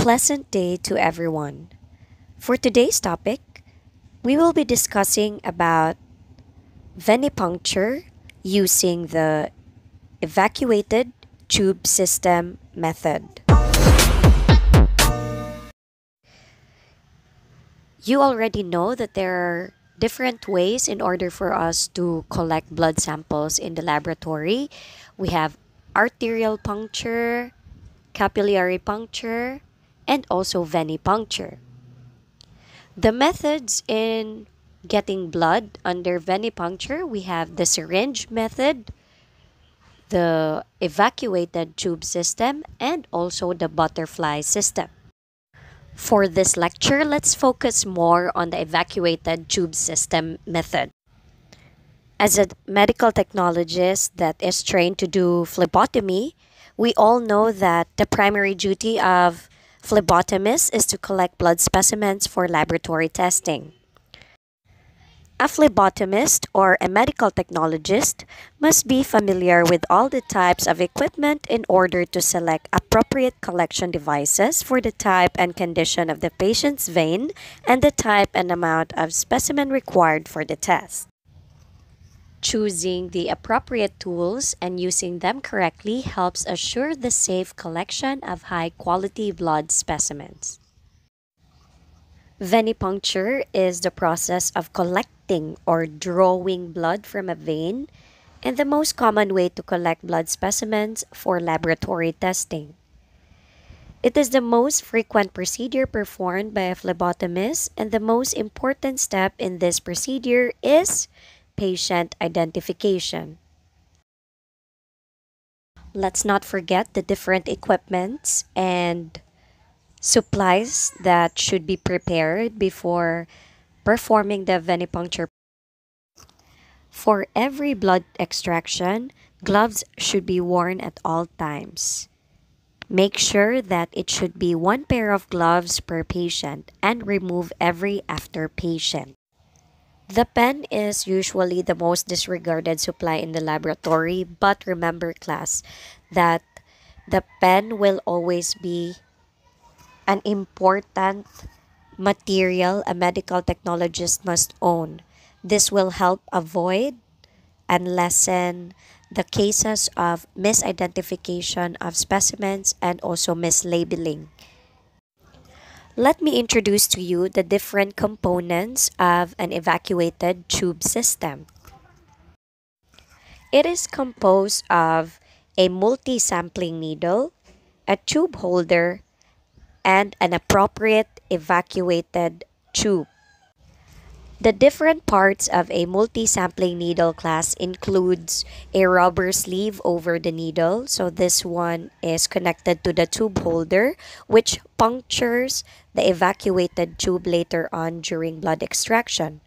pleasant day to everyone. For today's topic, we will be discussing about venipuncture using the evacuated tube system method. You already know that there are different ways in order for us to collect blood samples in the laboratory. We have arterial puncture, capillary puncture, and also venipuncture. The methods in getting blood under venipuncture, we have the syringe method, the evacuated tube system, and also the butterfly system. For this lecture, let's focus more on the evacuated tube system method. As a medical technologist that is trained to do phlebotomy, we all know that the primary duty of phlebotomists is to collect blood specimens for laboratory testing. A phlebotomist or a medical technologist must be familiar with all the types of equipment in order to select appropriate collection devices for the type and condition of the patient's vein and the type and amount of specimen required for the test. Choosing the appropriate tools and using them correctly helps assure the safe collection of high quality blood specimens. Venipuncture is the process of collecting or drawing blood from a vein and the most common way to collect blood specimens for laboratory testing. It is the most frequent procedure performed by a phlebotomist, and the most important step in this procedure is patient identification. Let's not forget the different equipments and supplies that should be prepared before performing the venipuncture. For every blood extraction, gloves should be worn at all times. Make sure that it should be one pair of gloves per patient and remove every after patient. The pen is usually the most disregarded supply in the laboratory, but remember, class, that the pen will always be an important material a medical technologist must own. This will help avoid and lessen the cases of misidentification of specimens and also mislabeling. Let me introduce to you the different components of an evacuated tube system. It is composed of a multi-sampling needle, a tube holder, and an appropriate evacuated tube. The different parts of a multi-sampling needle class includes a rubber sleeve over the needle. So this one is connected to the tube holder, which punctures the evacuated tube later on during blood extraction.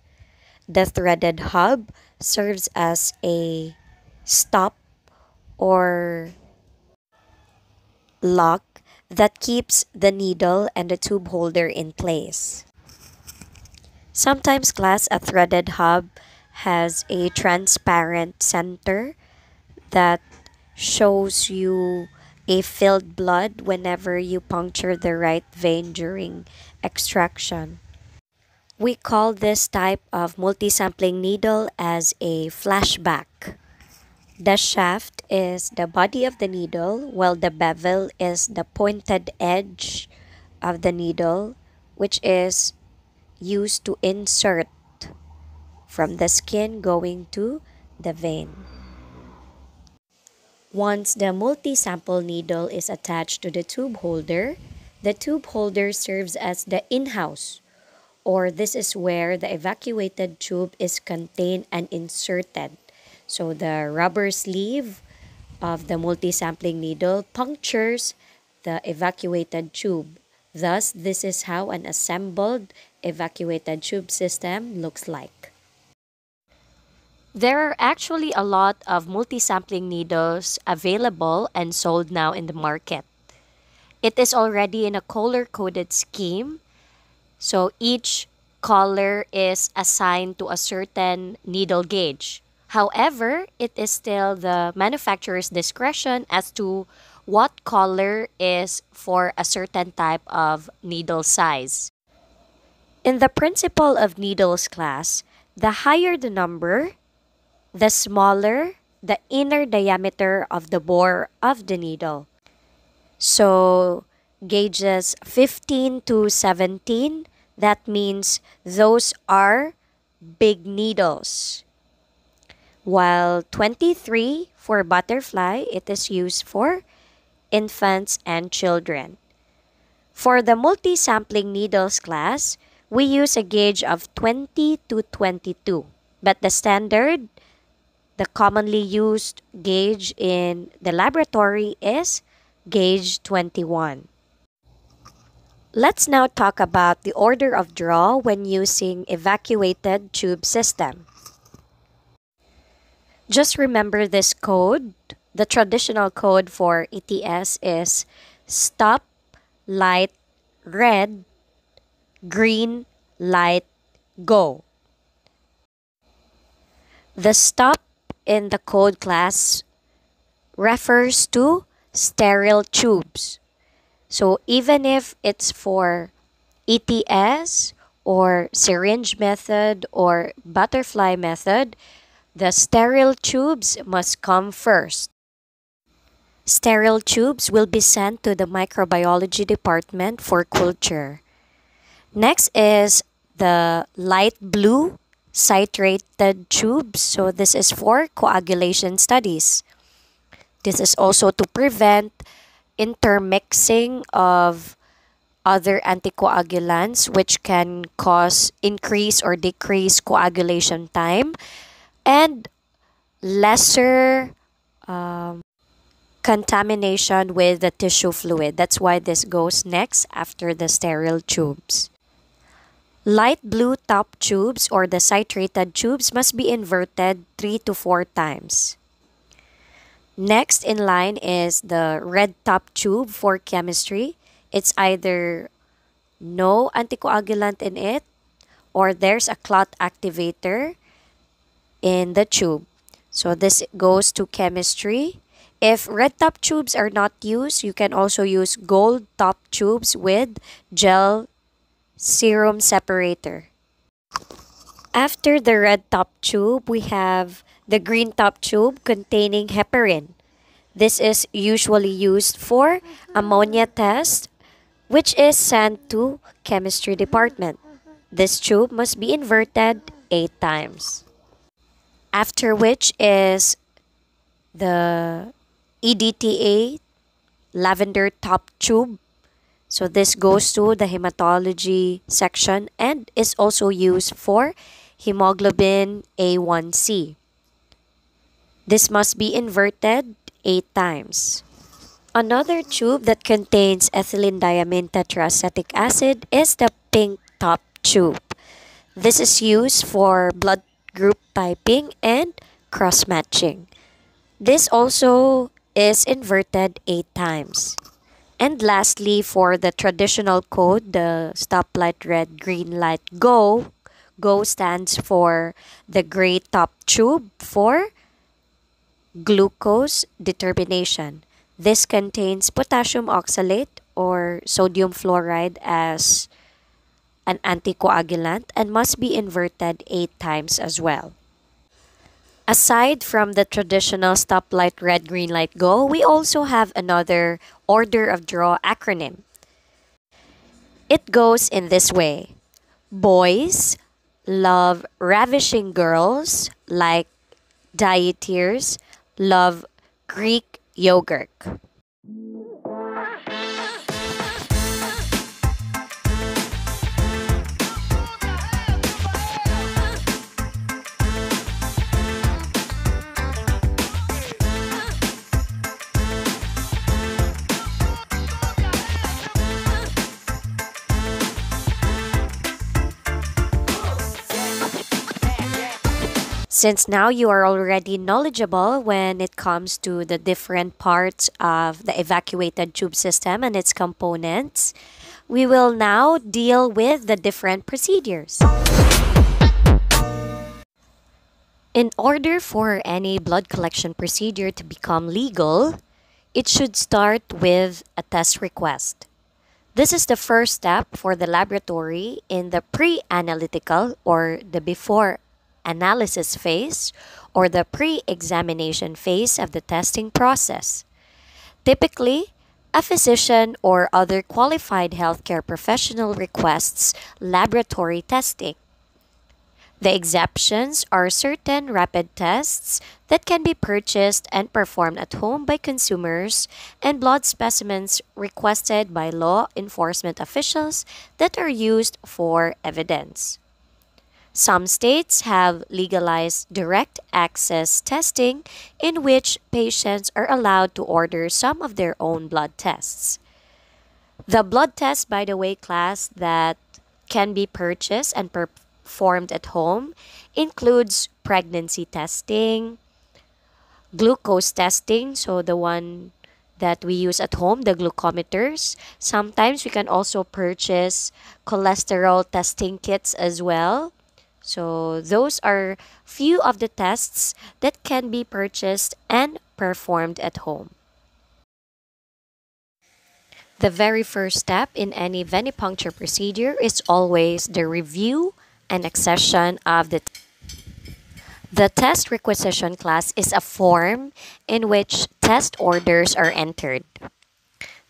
The threaded hub serves as a stop or lock that keeps the needle and the tube holder in place. Sometimes glass a threaded hub has a transparent center that shows you a filled blood whenever you puncture the right vein during extraction. We call this type of multi-sampling needle as a flashback. The shaft is the body of the needle, while the bevel is the pointed edge of the needle, which is used to insert from the skin going to the vein. Once the multi-sample needle is attached to the tube holder, the tube holder serves as the in-house, or this is where the evacuated tube is contained and inserted. So the rubber sleeve of the multi-sampling needle punctures the evacuated tube. Thus, this is how an assembled evacuated tube system looks like. There are actually a lot of multi-sampling needles available and sold now in the market. It is already in a color-coded scheme, so each color is assigned to a certain needle gauge. However, it is still the manufacturer's discretion as to what color is for a certain type of needle size. In the principle of needles class, the higher the number, the smaller the inner diameter of the bore of the needle. So, gauges 15 to 17, that means those are big needles. While 23 for butterfly, it is used for infants and children. For the multi-sampling needles class, we use a gauge of 20 to 22. But the standard, the commonly used gauge in the laboratory is gauge 21. Let's now talk about the order of draw when using evacuated tube system. Just remember this code. The traditional code for ETS is stop, light, red, green, light, go. The stop in the code class refers to sterile tubes. So even if it's for ETS or syringe method or butterfly method, the sterile tubes must come first. Sterile tubes will be sent to the microbiology department for culture. Next is the light blue citrated tubes. So this is for coagulation studies. This is also to prevent intermixing of other anticoagulants which can cause increase or decrease coagulation time and lesser um, contamination with the tissue fluid. That's why this goes next after the sterile tubes. Light blue top tubes or the citrated tubes must be inverted 3 to 4 times. Next in line is the red top tube for chemistry. It's either no anticoagulant in it or there's a clot activator in the tube. So this goes to chemistry. If red top tubes are not used, you can also use gold top tubes with gel serum separator. After the red top tube, we have the green top tube containing heparin. This is usually used for ammonia test, which is sent to chemistry department. This tube must be inverted 8 times. After which is the EDTA lavender top tube so this goes to the hematology section and is also used for hemoglobin A1C. This must be inverted 8 times. Another tube that contains ethylene diamine tetraacetic acid is the pink top tube. This is used for blood group typing and cross-matching. This also is inverted 8 times. And lastly, for the traditional code, the stoplight red, green light, go. Go stands for the gray top tube for glucose determination. This contains potassium oxalate or sodium fluoride as an anticoagulant and must be inverted 8 times as well. Aside from the traditional stoplight red, green light, go, we also have another order of draw acronym. It goes in this way Boys love ravishing girls like dieters love Greek yogurt. Since now you are already knowledgeable when it comes to the different parts of the evacuated tube system and its components, we will now deal with the different procedures. In order for any blood collection procedure to become legal, it should start with a test request. This is the first step for the laboratory in the pre analytical or the before analysis phase or the pre examination phase of the testing process. Typically, a physician or other qualified healthcare professional requests laboratory testing. The exceptions are certain rapid tests that can be purchased and performed at home by consumers and blood specimens requested by law enforcement officials that are used for evidence. Some states have legalized direct access testing in which patients are allowed to order some of their own blood tests. The blood test, by the way, class that can be purchased and performed at home includes pregnancy testing, glucose testing, so the one that we use at home, the glucometers. Sometimes we can also purchase cholesterol testing kits as well. So those are few of the tests that can be purchased and performed at home. The very first step in any venipuncture procedure is always the review and accession of the the test requisition class is a form in which test orders are entered.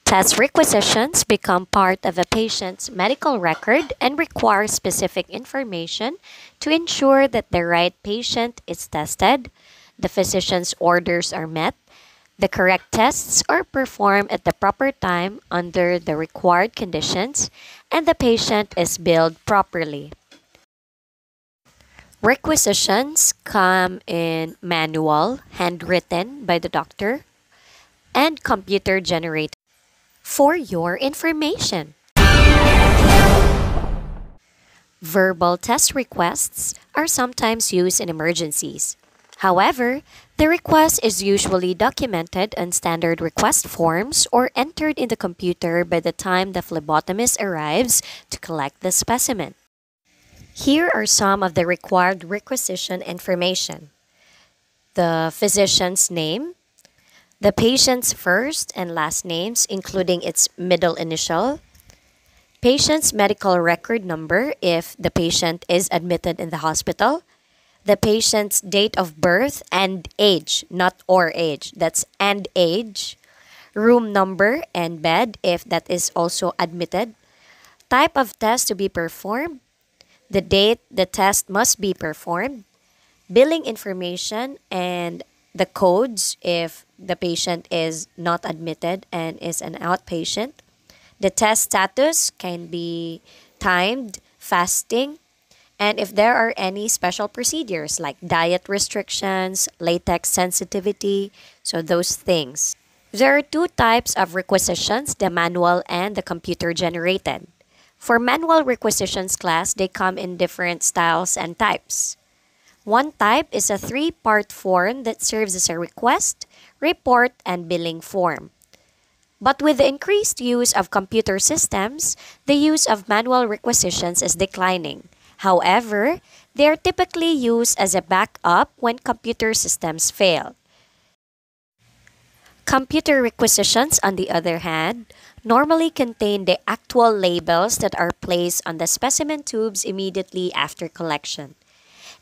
Test requisitions become part of a patient's medical record and require specific information to ensure that the right patient is tested, the physician's orders are met, the correct tests are performed at the proper time under the required conditions, and the patient is billed properly. Requisitions come in manual, handwritten by the doctor, and computer generated for your information. Verbal test requests are sometimes used in emergencies. However, the request is usually documented on standard request forms or entered in the computer by the time the phlebotomist arrives to collect the specimen. Here are some of the required requisition information the physician's name, the patient's first and last names, including its middle initial, patient's medical record number if the patient is admitted in the hospital, the patient's date of birth and age, not or age, that's and age, room number and bed if that is also admitted, type of test to be performed, the date the test must be performed, billing information and the codes if the patient is not admitted and is an outpatient. The test status can be timed, fasting, and if there are any special procedures like diet restrictions, latex sensitivity, so those things. There are two types of requisitions, the manual and the computer generated. For manual requisitions class, they come in different styles and types. One type is a three-part form that serves as a request, report, and billing form. But with the increased use of computer systems, the use of manual requisitions is declining. However, they are typically used as a backup when computer systems fail. Computer requisitions, on the other hand, normally contain the actual labels that are placed on the specimen tubes immediately after collection.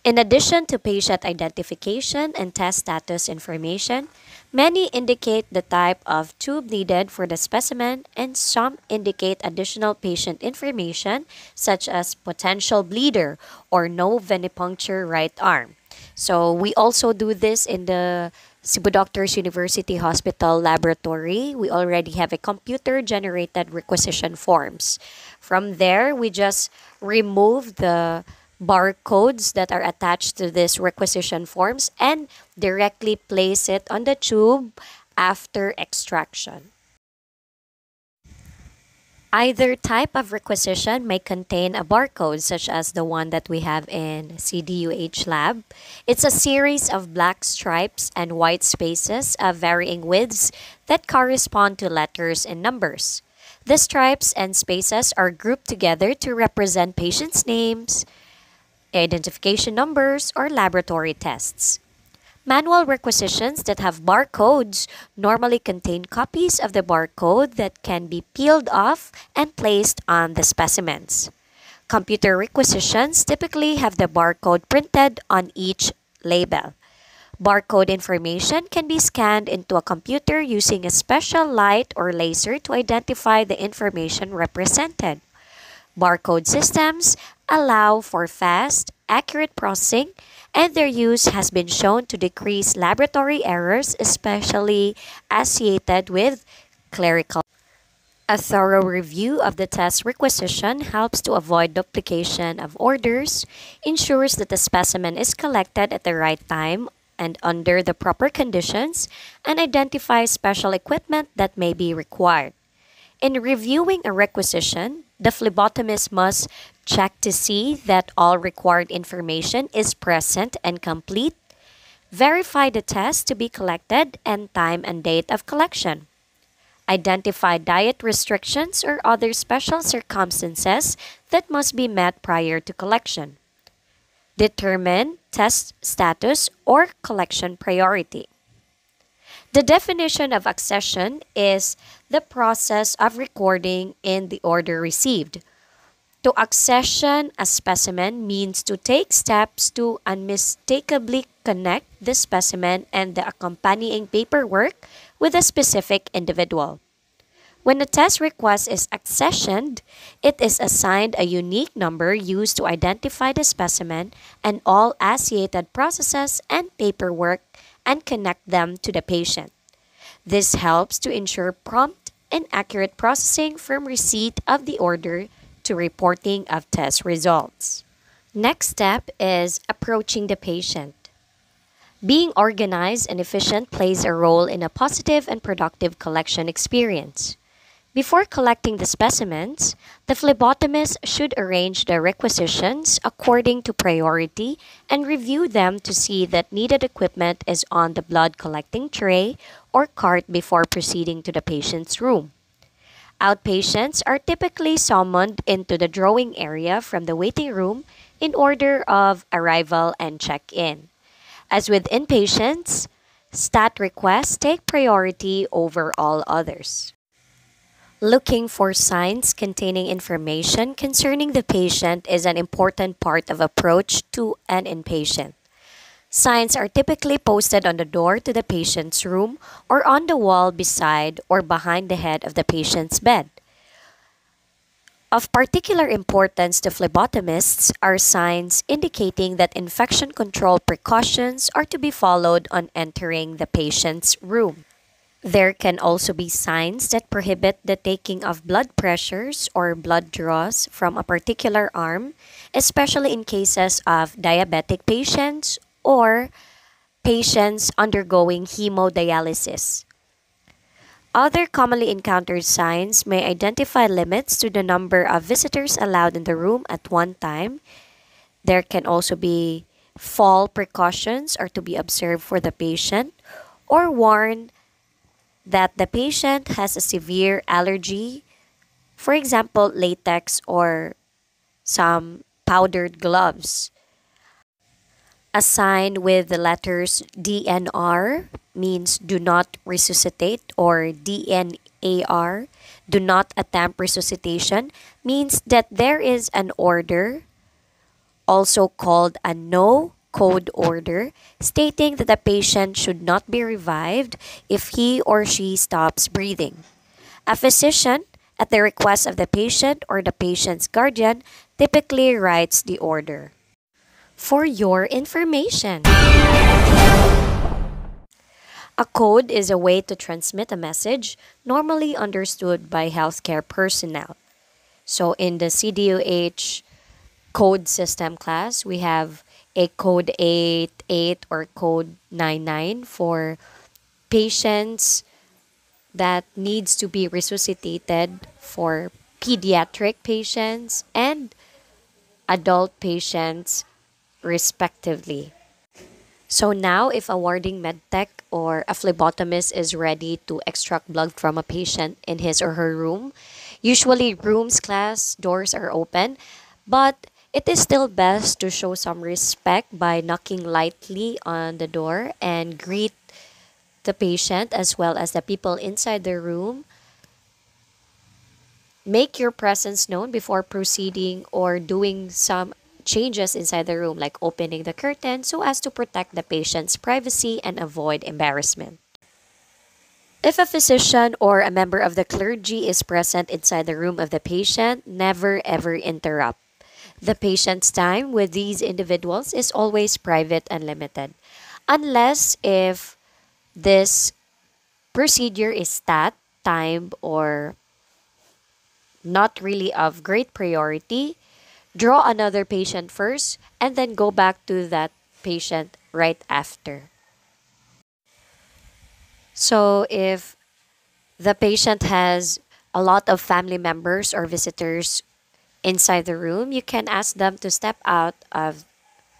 In addition to patient identification and test status information, many indicate the type of tube needed for the specimen and some indicate additional patient information such as potential bleeder or no venipuncture right arm. So we also do this in the Cebu Doctors University Hospital Laboratory. We already have a computer generated requisition forms. From there, we just remove the barcodes that are attached to these requisition forms and directly place it on the tube after extraction. Either type of requisition may contain a barcode such as the one that we have in CDUH lab. It's a series of black stripes and white spaces of varying widths that correspond to letters and numbers. The stripes and spaces are grouped together to represent patients' names, identification numbers, or laboratory tests. Manual requisitions that have barcodes normally contain copies of the barcode that can be peeled off and placed on the specimens. Computer requisitions typically have the barcode printed on each label. Barcode information can be scanned into a computer using a special light or laser to identify the information represented. Barcode systems allow for fast, accurate processing, and their use has been shown to decrease laboratory errors, especially associated with clerical. A thorough review of the test requisition helps to avoid duplication of orders, ensures that the specimen is collected at the right time and under the proper conditions, and identifies special equipment that may be required. In reviewing a requisition, the phlebotomist must check to see that all required information is present and complete, verify the test to be collected and time and date of collection, identify diet restrictions or other special circumstances that must be met prior to collection, determine test status or collection priority. The definition of accession is the process of recording in the order received. To accession a specimen means to take steps to unmistakably connect the specimen and the accompanying paperwork with a specific individual. When a test request is accessioned, it is assigned a unique number used to identify the specimen and all associated processes and paperwork and connect them to the patient. This helps to ensure prompt and accurate processing from receipt of the order to reporting of test results. Next step is approaching the patient. Being organized and efficient plays a role in a positive and productive collection experience. Before collecting the specimens, the phlebotomist should arrange the requisitions according to priority and review them to see that needed equipment is on the blood collecting tray or cart before proceeding to the patient's room. Outpatients are typically summoned into the drawing area from the waiting room in order of arrival and check in. As with inpatients, stat requests take priority over all others. Looking for signs containing information concerning the patient is an important part of approach to an inpatient. Signs are typically posted on the door to the patient's room or on the wall beside or behind the head of the patient's bed. Of particular importance to phlebotomists are signs indicating that infection control precautions are to be followed on entering the patient's room. There can also be signs that prohibit the taking of blood pressures or blood draws from a particular arm, especially in cases of diabetic patients or patients undergoing hemodialysis. Other commonly encountered signs may identify limits to the number of visitors allowed in the room at one time. There can also be fall precautions are to be observed for the patient or warn that the patient has a severe allergy, for example, latex or some powdered gloves. A sign with the letters DNR means do not resuscitate, or DNAR, do not attempt resuscitation, means that there is an order, also called a no code order stating that the patient should not be revived if he or she stops breathing. A physician, at the request of the patient or the patient's guardian, typically writes the order. For your information, a code is a way to transmit a message normally understood by healthcare personnel. So in the CDOH code system class, we have a code 88 or code 99 for patients that needs to be resuscitated for pediatric patients and adult patients respectively. So now if a warding medtech or a phlebotomist is ready to extract blood from a patient in his or her room, usually rooms class doors are open, but It is still best to show some respect by knocking lightly on the door and greet the patient as well as the people inside the room. Make your presence known before proceeding or doing some changes inside the room, like opening the curtain, so as to protect the patient's privacy and avoid embarrassment. If a physician or a member of the clergy is present inside the room of the patient, never ever interrupt. The patient's time with these individuals is always private and limited, unless if this procedure is stat, time, or not really of great priority, draw another patient first and then go back to that patient right after. So if the patient has a lot of family members or visitors inside the room, you can ask them to step out of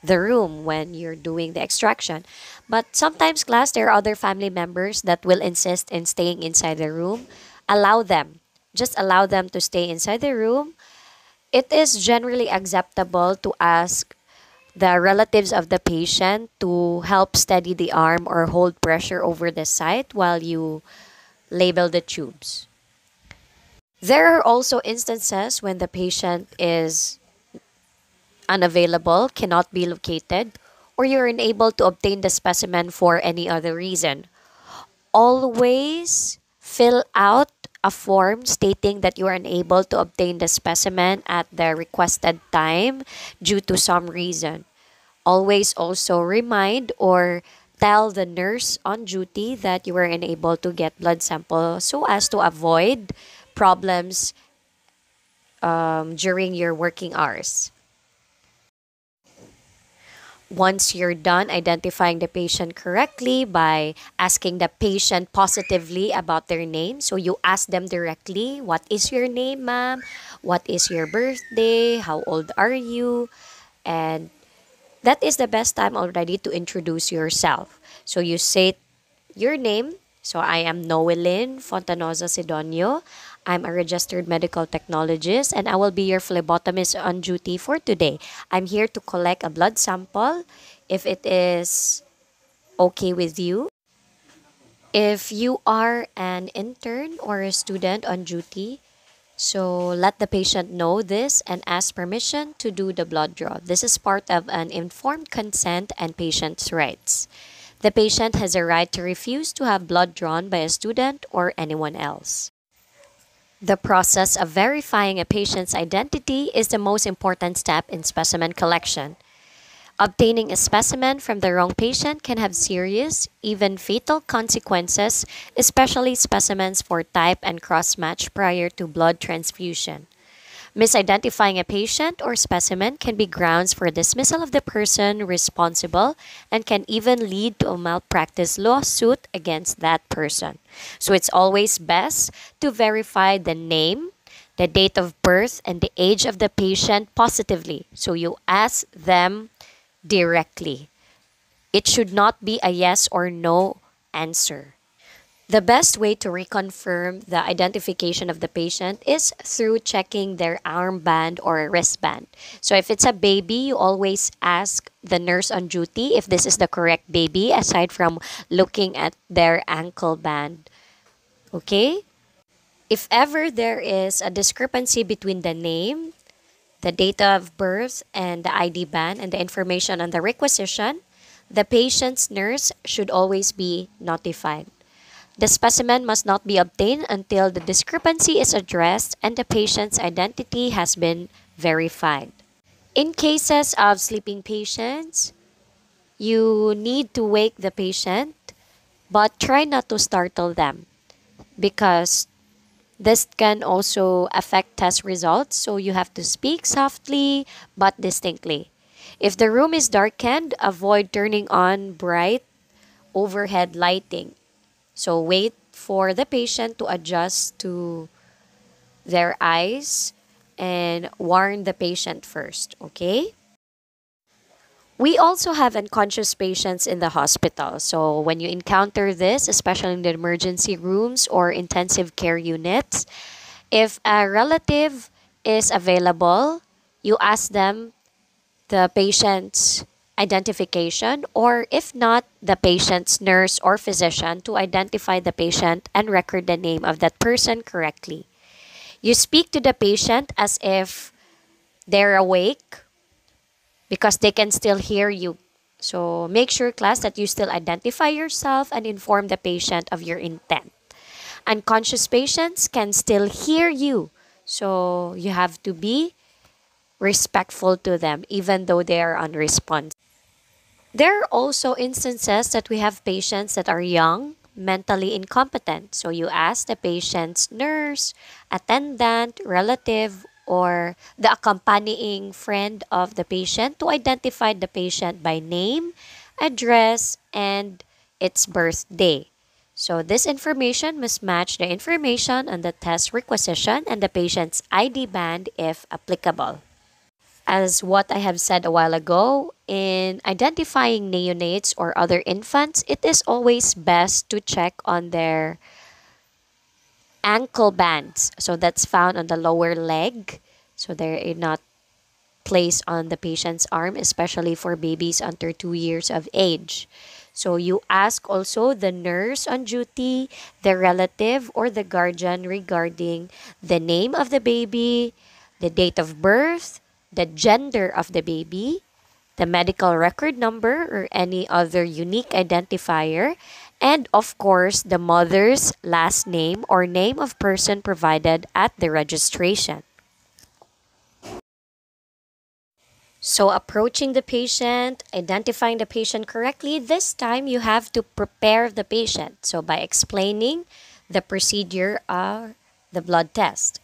the room when you're doing the extraction. But sometimes, class, there are other family members that will insist in staying inside the room. Allow them. Just allow them to stay inside the room. It is generally acceptable to ask the relatives of the patient to help steady the arm or hold pressure over the site while you label the tubes. There are also instances when the patient is unavailable, cannot be located, or you're unable to obtain the specimen for any other reason. Always fill out a form stating that you are unable to obtain the specimen at the requested time due to some reason. Always also remind or tell the nurse on duty that you were unable to get blood sample so as to avoid problems um, during your working hours. Once you're done identifying the patient correctly by asking the patient positively about their name, so you ask them directly, What is your name, ma'am? What is your birthday? How old are you? And that is the best time already to introduce yourself. So you say your name. So I am Noelyn Fontanoza Sidonio. I'm a registered medical technologist and I will be your phlebotomist on duty for today. I'm here to collect a blood sample if it is okay with you. If you are an intern or a student on duty, so let the patient know this and ask permission to do the blood draw. This is part of an informed consent and patient's rights. The patient has a right to refuse to have blood drawn by a student or anyone else. The process of verifying a patient's identity is the most important step in specimen collection. Obtaining a specimen from the wrong patient can have serious, even fatal consequences, especially specimens for type and cross match prior to blood transfusion. Misidentifying a patient or specimen can be grounds for dismissal of the person responsible and can even lead to a malpractice lawsuit against that person. So it's always best to verify the name, the date of birth, and the age of the patient positively. So you ask them directly. It should not be a yes or no answer. The best way to reconfirm the identification of the patient is through checking their armband or wristband. So if it's a baby, you always ask the nurse on duty if this is the correct baby aside from looking at their ankle band. Okay? If ever there is a discrepancy between the name, the date of birth, and the ID band and the information on the requisition, the patient's nurse should always be notified. The specimen must not be obtained until the discrepancy is addressed and the patient's identity has been verified. In cases of sleeping patients, you need to wake the patient, but try not to startle them because this can also affect test results. So you have to speak softly but distinctly. If the room is darkened, avoid turning on bright overhead lighting so wait for the patient to adjust to their eyes and warn the patient first, okay? We also have unconscious patients in the hospital. So when you encounter this, especially in the emergency rooms or intensive care units, if a relative is available, you ask them the patient's identification, or if not, the patient's nurse or physician to identify the patient and record the name of that person correctly. You speak to the patient as if they're awake because they can still hear you. So make sure, class, that you still identify yourself and inform the patient of your intent. Unconscious patients can still hear you. So you have to be respectful to them even though they are unresponsive. There are also instances that we have patients that are young, mentally incompetent. So you ask the patient's nurse, attendant, relative, or the accompanying friend of the patient to identify the patient by name, address, and its birthday. So this information must match the information on the test requisition and the patient's ID band if applicable. As what I have said a while ago, in identifying neonates or other infants, it is always best to check on their ankle bands. So that's found on the lower leg. So they're not placed on the patient's arm, especially for babies under two years of age. So you ask also the nurse on duty, the relative, or the guardian regarding the name of the baby, the date of birth, the gender of the baby, the medical record number, or any other unique identifier, and of course, the mother's last name or name of person provided at the registration. So, approaching the patient, identifying the patient correctly, this time you have to prepare the patient. So, by explaining the procedure of the blood test.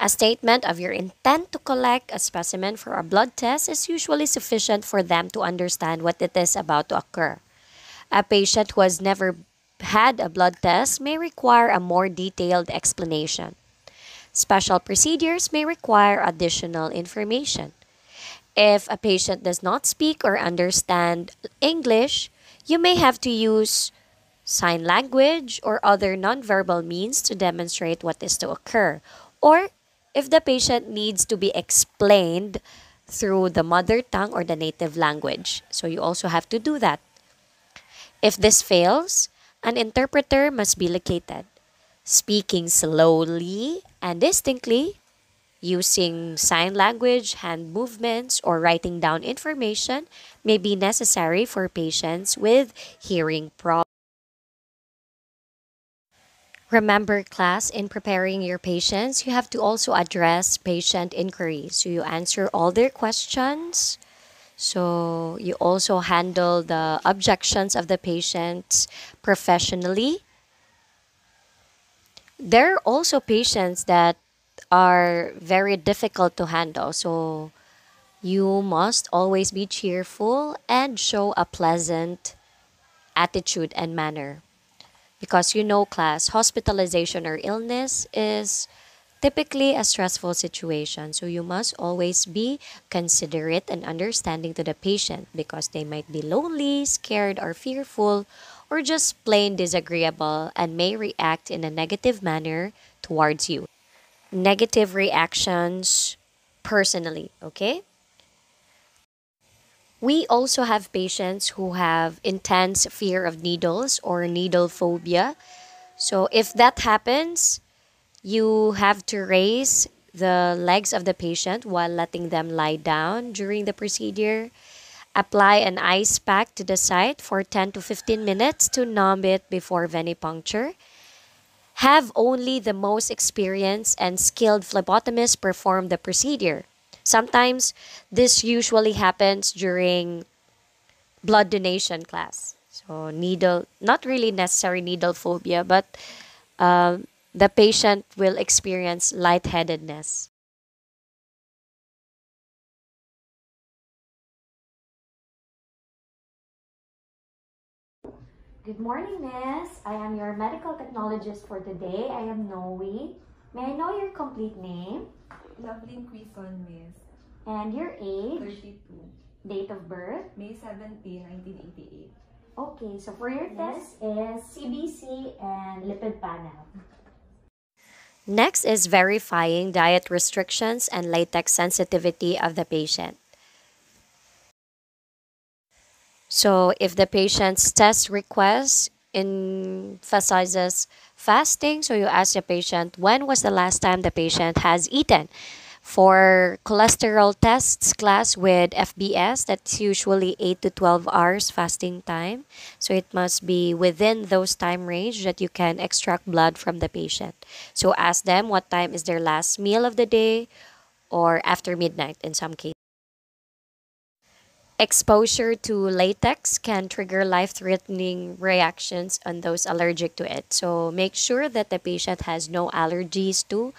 A statement of your intent to collect a specimen for a blood test is usually sufficient for them to understand what it is about to occur. A patient who has never had a blood test may require a more detailed explanation. Special procedures may require additional information. If a patient does not speak or understand English, you may have to use sign language or other nonverbal means to demonstrate what is to occur, or if the patient needs to be explained through the mother tongue or the native language. So you also have to do that. If this fails, an interpreter must be located. Speaking slowly and distinctly, using sign language, hand movements, or writing down information may be necessary for patients with hearing problems. Remember, class, in preparing your patients, you have to also address patient inquiries. So you answer all their questions. So you also handle the objections of the patients professionally. There are also patients that are very difficult to handle. So you must always be cheerful and show a pleasant attitude and manner because you know class hospitalization or illness is typically a stressful situation. So you must always be considerate and understanding to the patient because they might be lonely scared or fearful or just plain disagreeable and may react in a negative manner towards you. Negative reactions personally okay we also have patients who have intense fear of needles or needle phobia. So, if that happens, you have to raise the legs of the patient while letting them lie down during the procedure. Apply an ice pack to the site for 10 to 15 minutes to numb it before venipuncture. Have only the most experienced and skilled phlebotomist perform the procedure. Sometimes this usually happens during blood donation class. So needle, not really necessary needle phobia, but um, the patient will experience lightheadedness. Good morning, Miss. I am your medical technologist for today. I am Noe. May I know your complete name? Loveline Quizon, Miss. And your age? 32. Date of birth? May 17, 1988. Okay, so for your test is CBC and lipid panel. Next is verifying diet restrictions and latex sensitivity of the patient. So if the patient's test request emphasizes fasting, so you ask the patient when was the last time the patient has eaten. For cholesterol tests class with FBS, that's usually 8 to 12 hours fasting time. So it must be within those time range that you can extract blood from the patient. So ask them what time is their last meal of the day or after midnight in some cases. Exposure to latex can trigger life threatening reactions on those allergic to it. So make sure that the patient has no allergies to.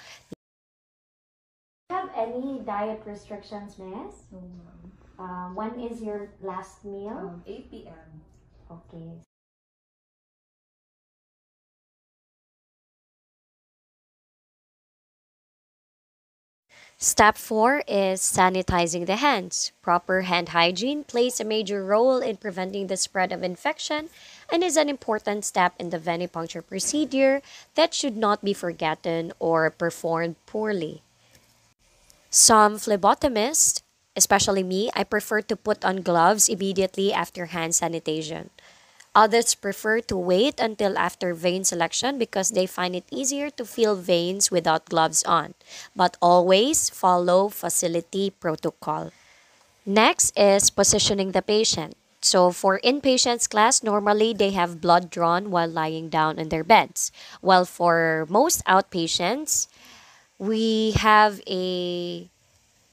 Have any diet restrictions, miss? So, ma'am. Um, when is your last meal? Um, 8 p.m. Okay. Step 4 is sanitizing the hands. Proper hand hygiene plays a major role in preventing the spread of infection and is an important step in the venipuncture procedure that should not be forgotten or performed poorly. Some phlebotomists, especially me, I prefer to put on gloves immediately after hand sanitation. Others prefer to wait until after vein selection because they find it easier to feel veins without gloves on, but always follow facility protocol. Next is positioning the patient. So for inpatients class, normally they have blood drawn while lying down in their beds. While for most outpatients, we have a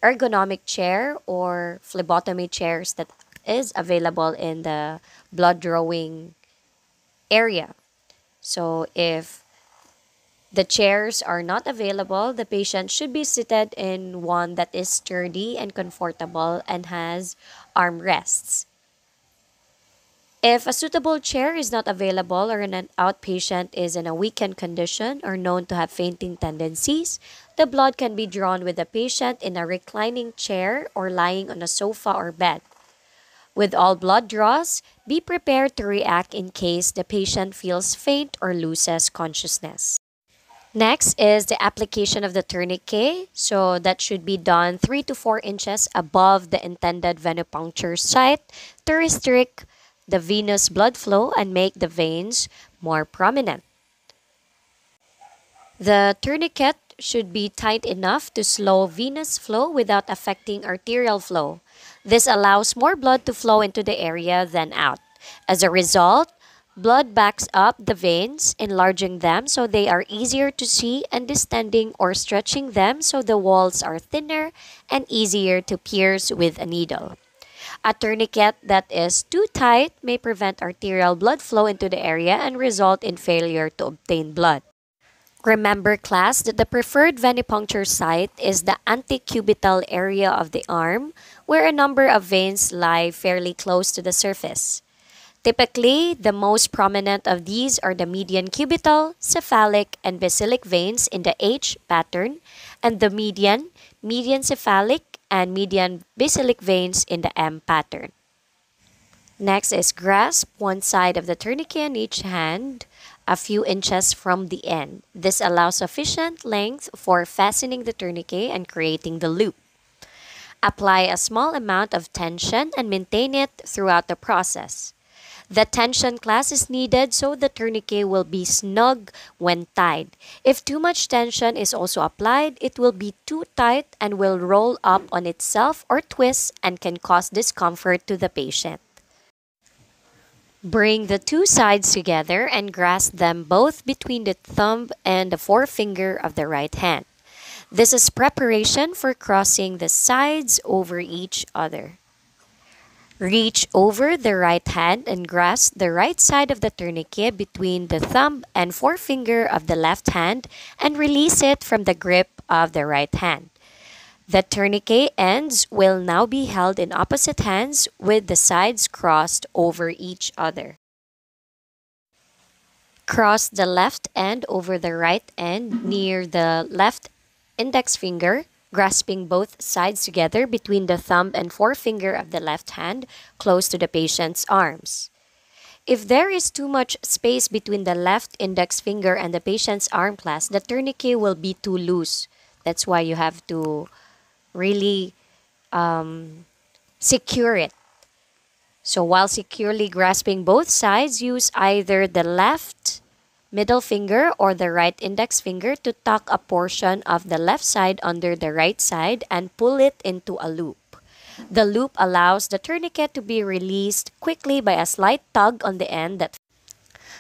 ergonomic chair or phlebotomy chairs that is available in the blood drawing area. So if the chairs are not available, the patient should be seated in one that is sturdy and comfortable and has armrests. If a suitable chair is not available or an outpatient is in a weakened condition or known to have fainting tendencies, the blood can be drawn with the patient in a reclining chair or lying on a sofa or bed. With all blood draws, be prepared to react in case the patient feels faint or loses consciousness. Next is the application of the tourniquet. So that should be done 3 to 4 inches above the intended venipuncture site to restrict the venous blood flow and make the veins more prominent. The tourniquet should be tight enough to slow venous flow without affecting arterial flow. This allows more blood to flow into the area than out. As a result, blood backs up the veins, enlarging them so they are easier to see and distending or stretching them so the walls are thinner and easier to pierce with a needle. A tourniquet that is too tight may prevent arterial blood flow into the area and result in failure to obtain blood. Remember, class, that the preferred venipuncture site is the antecubital area of the arm, where a number of veins lie fairly close to the surface. Typically, the most prominent of these are the median cubital, cephalic, and basilic veins in the H pattern, and the median, median cephalic, and median basilic veins in the M pattern. Next is grasp one side of the tourniquet in each hand a few inches from the end. This allows sufficient length for fastening the tourniquet and creating the loop. Apply a small amount of tension and maintain it throughout the process. The tension class is needed so the tourniquet will be snug when tied. If too much tension is also applied, it will be too tight and will roll up on itself or twist and can cause discomfort to the patient. Bring the two sides together and grasp them both between the thumb and the forefinger of the right hand. This is preparation for crossing the sides over each other. Reach over the right hand and grasp the right side of the tourniquet between the thumb and forefinger of the left hand and release it from the grip of the right hand. The tourniquet ends will now be held in opposite hands with the sides crossed over each other. Cross the left end over the right end near the left index finger, grasping both sides together between the thumb and forefinger of the left hand close to the patient's arms. If there is too much space between the left index finger and the patient's arm clasp, the tourniquet will be too loose. That's why you have to really um, secure it. So while securely grasping both sides, use either the left middle finger or the right index finger to tuck a portion of the left side under the right side and pull it into a loop. The loop allows the tourniquet to be released quickly by a slight tug on the end that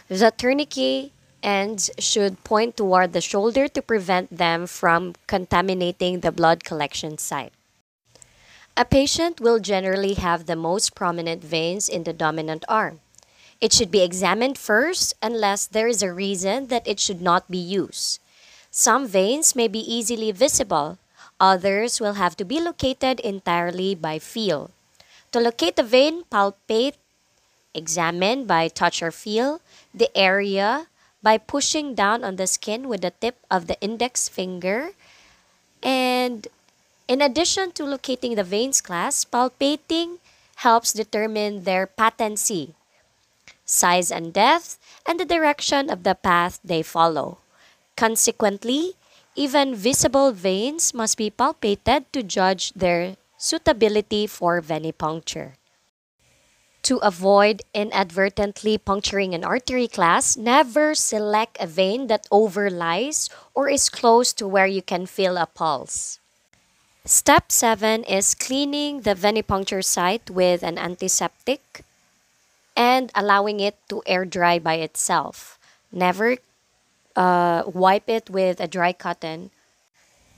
the tourniquet ends should point toward the shoulder to prevent them from contaminating the blood collection site. A patient will generally have the most prominent veins in the dominant arm. It should be examined first unless there is a reason that it should not be used. Some veins may be easily visible, others will have to be located entirely by feel. To locate the vein, palpate, examine by touch or feel the area by pushing down on the skin with the tip of the index finger. And in addition to locating the veins class, palpating helps determine their patency size and depth, and the direction of the path they follow. Consequently, even visible veins must be palpated to judge their suitability for venipuncture. To avoid inadvertently puncturing an artery class, never select a vein that overlies or is close to where you can feel a pulse. Step 7 is cleaning the venipuncture site with an antiseptic and allowing it to air dry by itself. Never uh, wipe it with a dry cotton.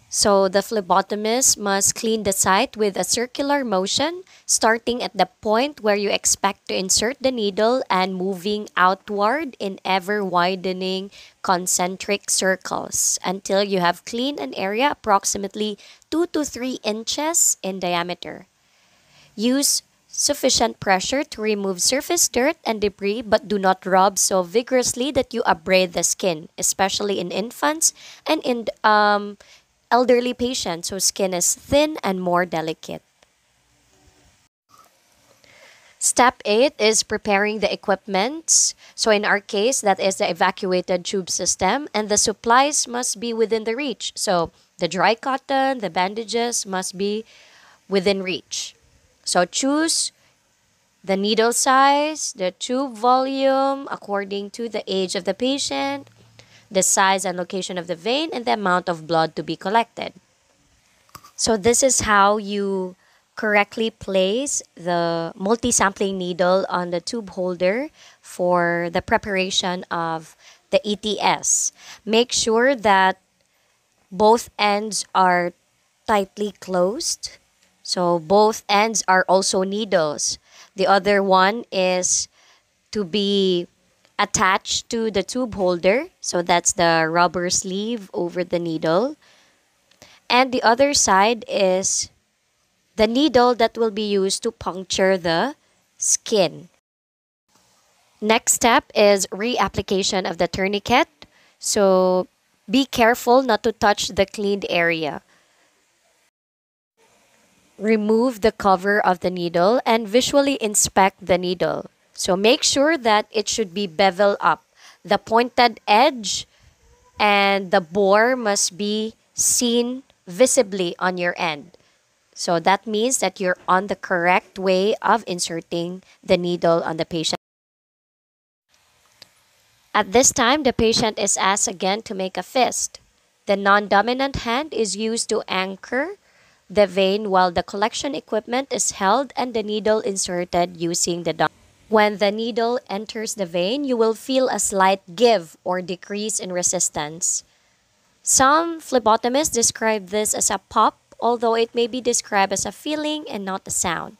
So the phlebotomist must clean the site with a circular motion, starting at the point where you expect to insert the needle and moving outward in ever widening concentric circles until you have cleaned an area approximately 2 to 3 inches in diameter. Use sufficient pressure to remove surface dirt and debris, but do not rub so vigorously that you abrade the skin, especially in infants and in um, elderly patients whose skin is thin and more delicate. Step 8 is preparing the equipment. So, in our case, that is the evacuated tube system, and the supplies must be within the reach. So, the dry cotton, the bandages must be within reach. So choose the needle size, the tube volume according to the age of the patient, the size and location of the vein, and the amount of blood to be collected. So this is how you correctly place the multi-sampling needle on the tube holder for the preparation of the ETS. Make sure that both ends are tightly closed so both ends are also needles. The other one is to be attached to the tube holder. So that's the rubber sleeve over the needle. And the other side is the needle that will be used to puncture the skin. Next step is reapplication of the tourniquet. So be careful not to touch the cleaned area remove the cover of the needle and visually inspect the needle. So make sure that it should be bevel up. The pointed edge and the bore must be seen visibly on your end. So that means that you're on the correct way of inserting the needle on the patient. At this time, the patient is asked again to make a fist. The non-dominant hand is used to anchor the vein while the collection equipment is held and the needle inserted using the dom- When the needle enters the vein, you will feel a slight give or decrease in resistance. Some phlebotomists describe this as a pop, although it may be described as a feeling and not a sound.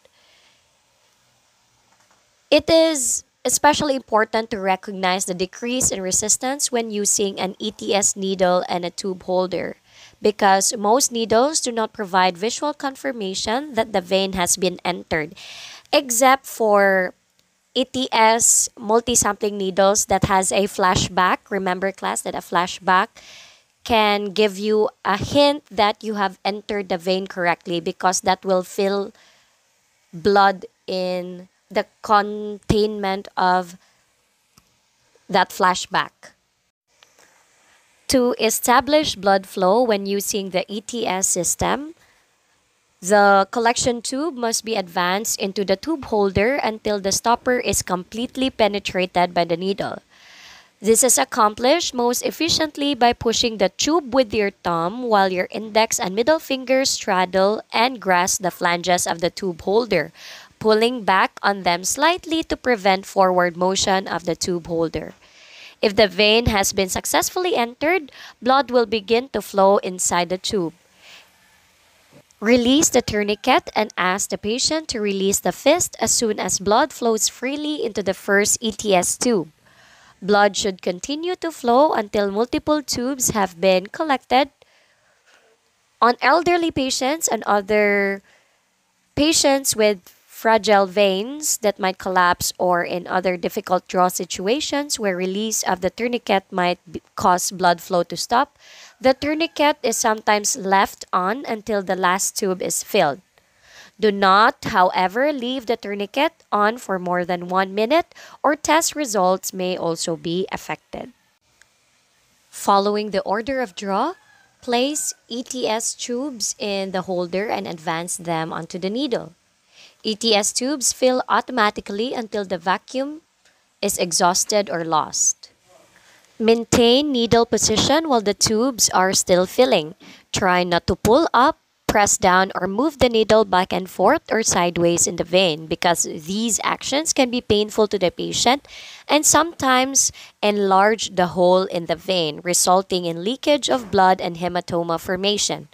It is especially important to recognize the decrease in resistance when using an ETS needle and a tube holder because most needles do not provide visual confirmation that the vein has been entered, except for ETS multi-sampling needles that has a flashback. Remember class that a flashback can give you a hint that you have entered the vein correctly because that will fill blood in the containment of that flashback. To establish blood flow when using the ETS system, The collection tube must be advanced into the tube holder until the stopper is completely penetrated by the needle. This is accomplished most efficiently by pushing the tube with your thumb while your index and middle fingers straddle and grasp the flanges of the tube holder, pulling back on them slightly to prevent forward motion of the tube holder. If the vein has been successfully entered, blood will begin to flow inside the tube. Release the tourniquet and ask the patient to release the fist as soon as blood flows freely into the first ETS tube. Blood should continue to flow until multiple tubes have been collected. On elderly patients and other patients with fragile veins that might collapse or in other difficult draw situations where release of the tourniquet might cause blood flow to stop, the tourniquet is sometimes left on until the last tube is filled. Do not, however, leave the tourniquet on for more than one minute or test results may also be affected. Following the order of draw, place ETS tubes in the holder and advance them onto the needle. ETS tubes fill automatically until the vacuum is exhausted or lost. Maintain needle position while the tubes are still filling. Try not to pull up press down or move the needle back and forth or sideways in the vein because these actions can be painful to the patient and sometimes enlarge the hole in the vein, resulting in leakage of blood and hematoma formation.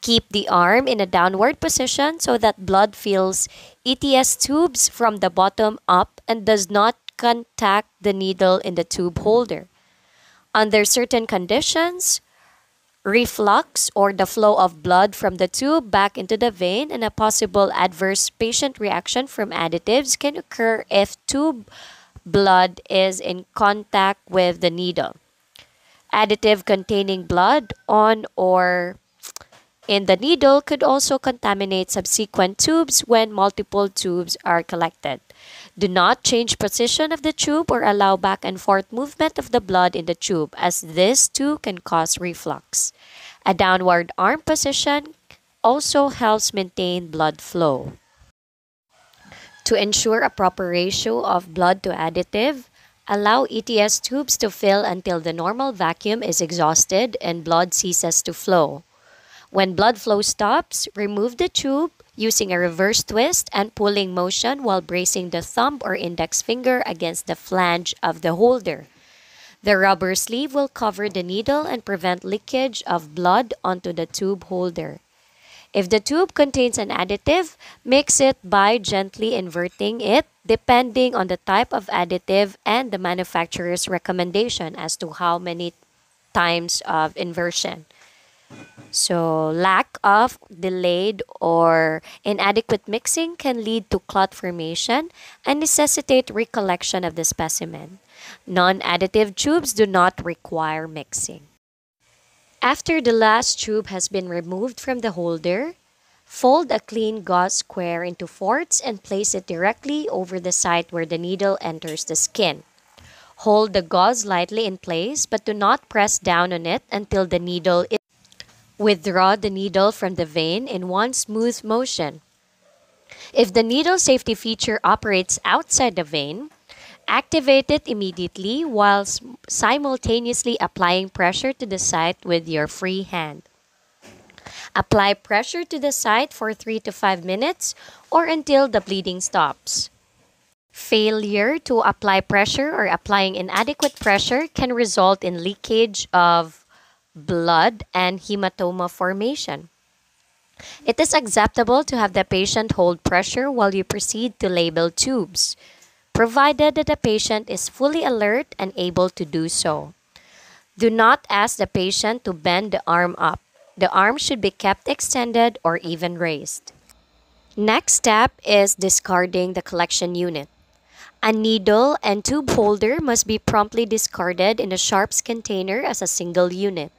Keep the arm in a downward position so that blood fills ETS tubes from the bottom up and does not contact the needle in the tube holder. Under certain conditions, reflux or the flow of blood from the tube back into the vein and a possible adverse patient reaction from additives can occur if tube blood is in contact with the needle. Additive containing blood on or in the needle could also contaminate subsequent tubes when multiple tubes are collected. Do not change position of the tube or allow back and forth movement of the blood in the tube as this too can cause reflux. A downward arm position also helps maintain blood flow. To ensure a proper ratio of blood to additive, allow ETS tubes to fill until the normal vacuum is exhausted and blood ceases to flow. When blood flow stops, remove the tube using a reverse twist and pulling motion while bracing the thumb or index finger against the flange of the holder. The rubber sleeve will cover the needle and prevent leakage of blood onto the tube holder. If the tube contains an additive, mix it by gently inverting it depending on the type of additive and the manufacturer's recommendation as to how many times of inversion. So, lack of delayed or inadequate mixing can lead to clot formation and necessitate recollection of the specimen. Non additive tubes do not require mixing. After the last tube has been removed from the holder, fold a clean gauze square into fourths and place it directly over the site where the needle enters the skin. Hold the gauze lightly in place but do not press down on it until the needle is Withdraw the needle from the vein in one smooth motion. If the needle safety feature operates outside the vein, activate it immediately while simultaneously applying pressure to the site with your free hand. Apply pressure to the site for 3 to 5 minutes or until the bleeding stops. Failure to apply pressure or applying inadequate pressure can result in leakage of blood, and hematoma formation. It is acceptable to have the patient hold pressure while you proceed to label tubes, provided that the patient is fully alert and able to do so. Do not ask the patient to bend the arm up. The arm should be kept extended or even raised. Next step is discarding the collection unit. A needle and tube holder must be promptly discarded in a sharps container as a single unit.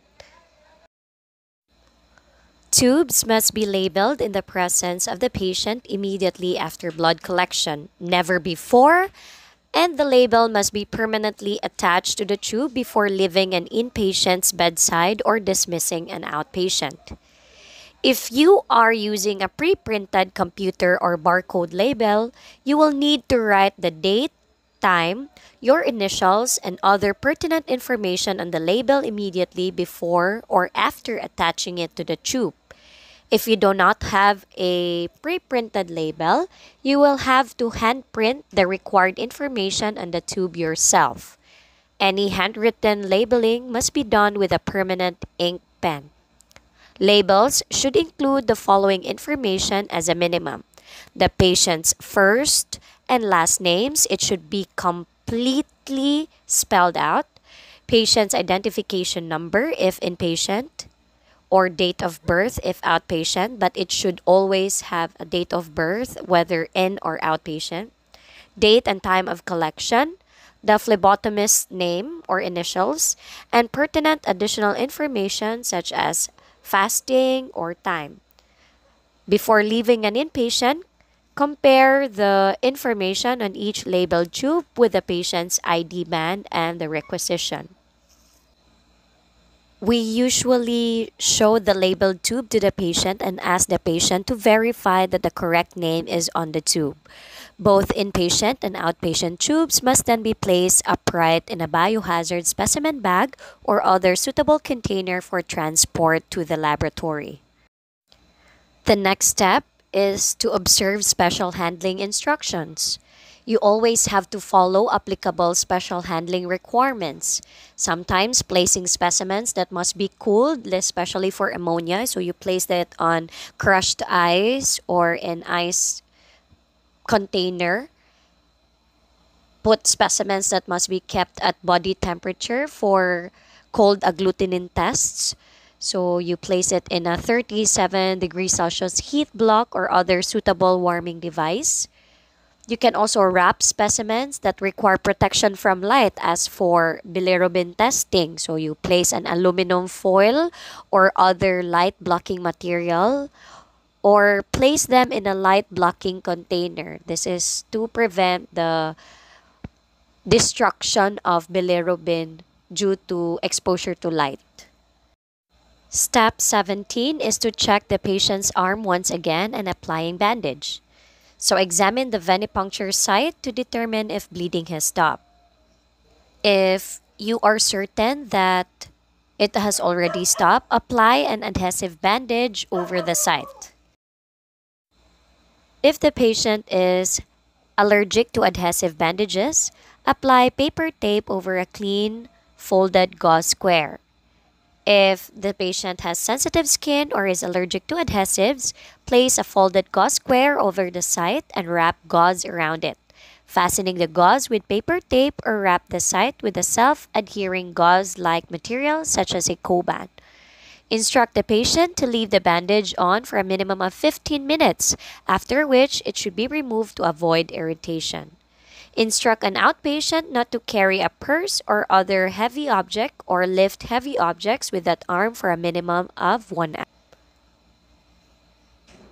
Tubes must be labeled in the presence of the patient immediately after blood collection, never before, and the label must be permanently attached to the tube before leaving an inpatient's bedside or dismissing an outpatient. If you are using a pre-printed computer or barcode label, you will need to write the date, time, your initials, and other pertinent information on the label immediately before or after attaching it to the tube. If you do not have a pre-printed label, you will have to handprint the required information on the tube yourself. Any handwritten labeling must be done with a permanent ink pen. Labels should include the following information as a minimum the patient's first and last names, it should be completely spelled out. Patient's identification number if inpatient, or date of birth if outpatient, but it should always have a date of birth, whether in or outpatient. Date and time of collection, the phlebotomist's name or initials, and pertinent additional information such as fasting, or time. Before leaving an inpatient, compare the information on each labeled tube with the patient's ID band and the requisition. We usually show the labeled tube to the patient and ask the patient to verify that the correct name is on the tube. Both inpatient and outpatient tubes must then be placed upright in a biohazard specimen bag or other suitable container for transport to the laboratory. The next step is to observe special handling instructions. You always have to follow applicable special handling requirements. Sometimes placing specimens that must be cooled, especially for ammonia, so you place that on crushed ice or in ice container. Put specimens that must be kept at body temperature for cold agglutinin tests. So you place it in a 37 degrees Celsius heat block or other suitable warming device. You can also wrap specimens that require protection from light as for bilirubin testing. So you place an aluminum foil or other light blocking material or place them in a light blocking container. This is to prevent the destruction of bilirubin due to exposure to light. Step 17 is to check the patient's arm once again and applying bandage. So examine the venipuncture site to determine if bleeding has stopped. If you are certain that it has already stopped, apply an adhesive bandage over the site. If the patient is allergic to adhesive bandages, apply paper tape over a clean, folded gauze square. If the patient has sensitive skin or is allergic to adhesives, place a folded gauze square over the site and wrap gauze around it, fastening the gauze with paper tape or wrap the site with a self-adhering gauze-like material such as a Coban. Instruct the patient to leave the bandage on for a minimum of 15 minutes, after which it should be removed to avoid irritation. Instruct an outpatient not to carry a purse or other heavy object or lift heavy objects with that arm for a minimum of one hour.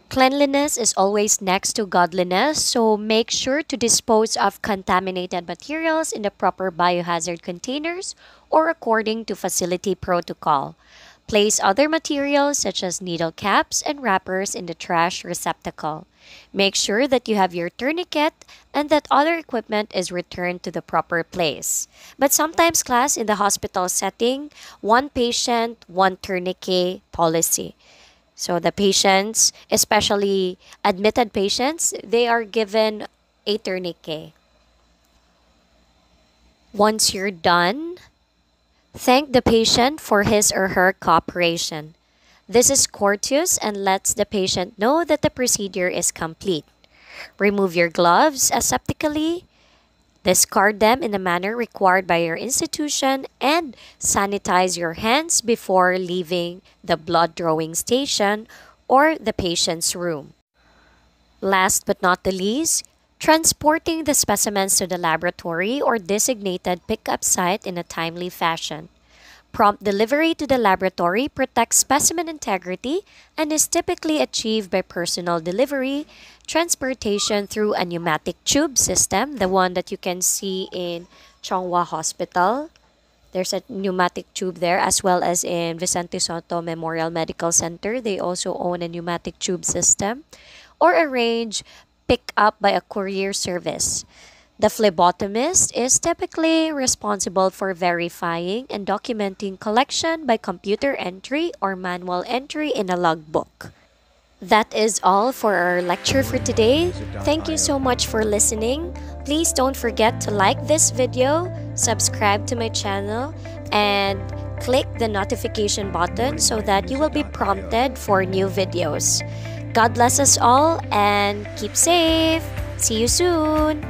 Cleanliness is always next to godliness, so make sure to dispose of contaminated materials in the proper biohazard containers or according to facility protocol. Place other materials such as needle caps and wrappers in the trash receptacle. Make sure that you have your tourniquet and that other equipment is returned to the proper place. But sometimes, class, in the hospital setting, one patient, one tourniquet policy. So the patients, especially admitted patients, they are given a tourniquet. Once you're done, Thank the patient for his or her cooperation. This is courteous and lets the patient know that the procedure is complete. Remove your gloves aseptically, discard them in the manner required by your institution, and sanitize your hands before leaving the blood drawing station or the patient's room. Last but not the least, transporting the specimens to the laboratory or designated pickup site in a timely fashion. Prompt delivery to the laboratory protects specimen integrity and is typically achieved by personal delivery, transportation through a pneumatic tube system, the one that you can see in Chong Hua Hospital. There's a pneumatic tube there as well as in Vicente Sotto Memorial Medical Center. They also own a pneumatic tube system or arrange pick up by a courier service. The phlebotomist is typically responsible for verifying and documenting collection by computer entry or manual entry in a logbook. That is all for our lecture for today. Thank you so much for listening. Please don't forget to like this video, subscribe to my channel, and click the notification button so that you will be prompted for new videos. God bless us all and keep safe. See you soon.